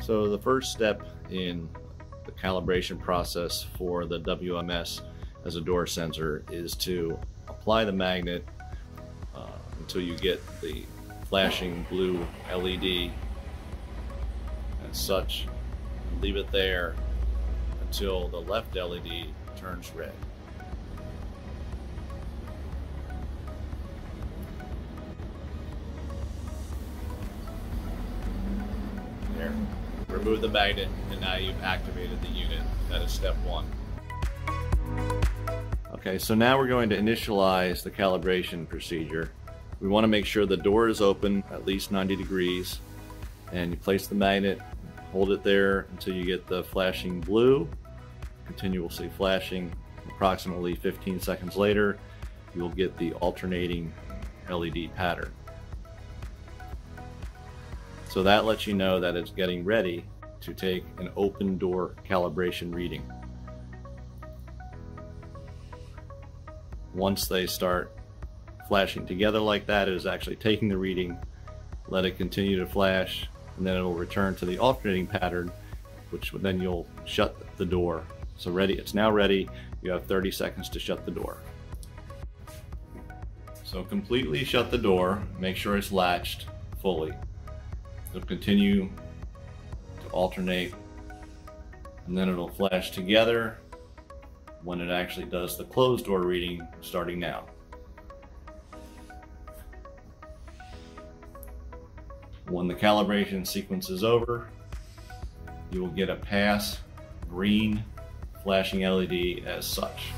So the first step in the calibration process for the WMS as a door sensor is to apply the magnet uh, until you get the flashing blue LED as such. And leave it there until the left LED turns red. Remove the magnet and now you've activated the unit. That is step one. Okay, so now we're going to initialize the calibration procedure. We want to make sure the door is open at least 90 degrees and you place the magnet, hold it there until you get the flashing blue, continuously flashing. Approximately 15 seconds later, you'll get the alternating LED pattern. So that lets you know that it's getting ready to take an open door calibration reading. Once they start flashing together like that, it is actually taking the reading, let it continue to flash, and then it'll return to the alternating pattern, which then you'll shut the door. So ready, it's now ready. You have 30 seconds to shut the door. So completely shut the door, make sure it's latched fully. It'll continue to alternate and then it'll flash together when it actually does the closed door reading starting now. When the calibration sequence is over, you will get a pass green flashing LED as such.